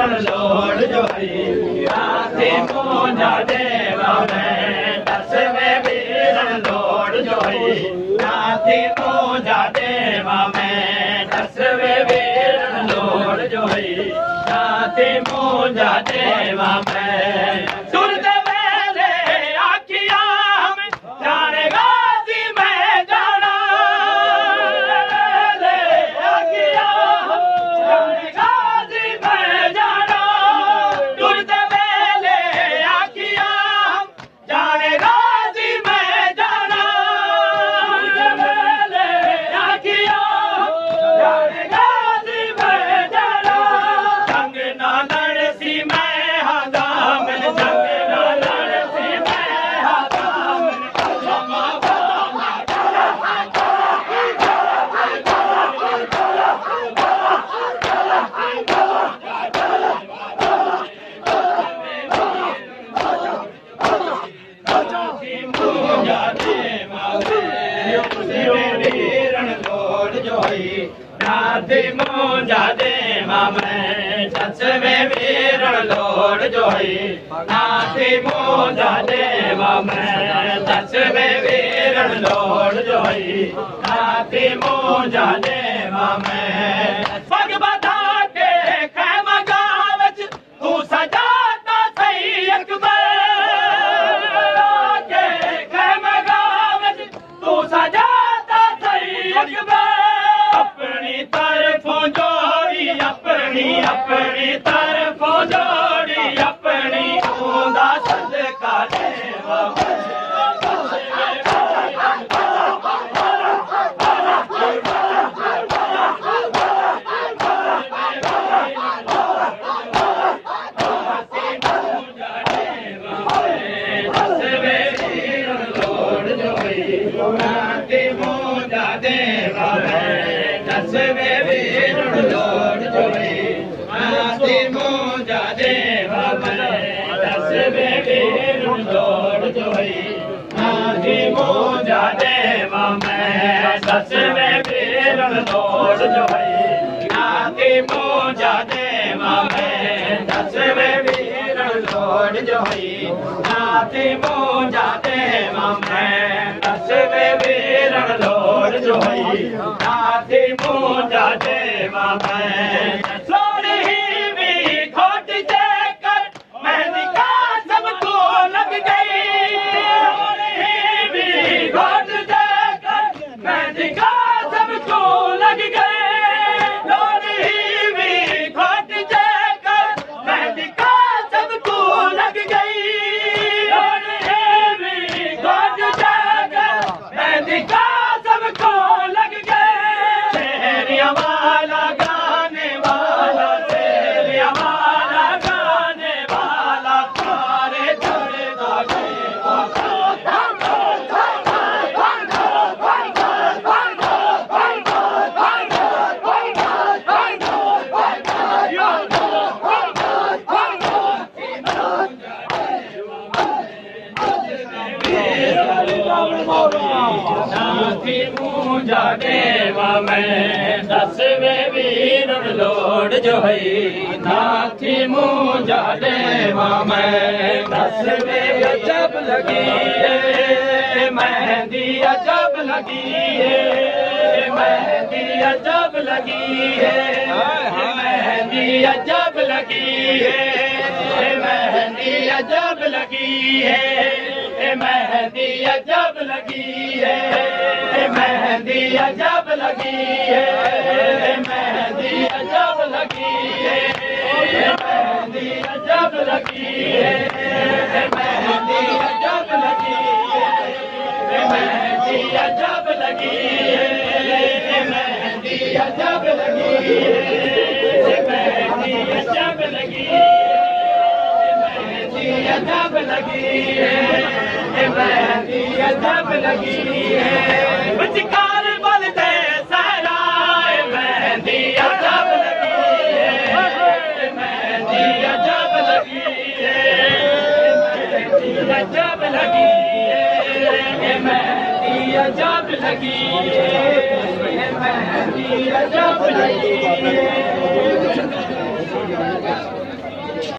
लोर जो जादेवा में दस में बेर लोट जो मोजादेवा में दस में बेर लोर जो ही छा मोजादेवा में ते मो जवा में सच में वेर लोर जो मो जाम सच में वेर लोर जो ने मो जाम पौजारी पूजा देवा। जाम दस में बेर लोट जो भई नादी जाम दस में बिरण लोड जो भई नादी जाम दस में बेरण लोज जो भई नादी जाम तो लग गए س ۾ وير لوڊ جو هي جام ۾ جب لڳي مهندي اجي مهندي اجي مهندي جب لڳي مهندي اجي هي مهندي اڄ لڳي مهندي اڄ लगी है मेहंदी अजब लगी है। मेहंदी अजब लगी है मेहंदी अजब लगी है। मेहंदी अजब लगी है मेहंदी अजब लगी है। मेहंदी अजब लगी मेहंदी अजब लगी है। मेहंदी अजब लगी है। रजब लगी मेहंदी रजब लगी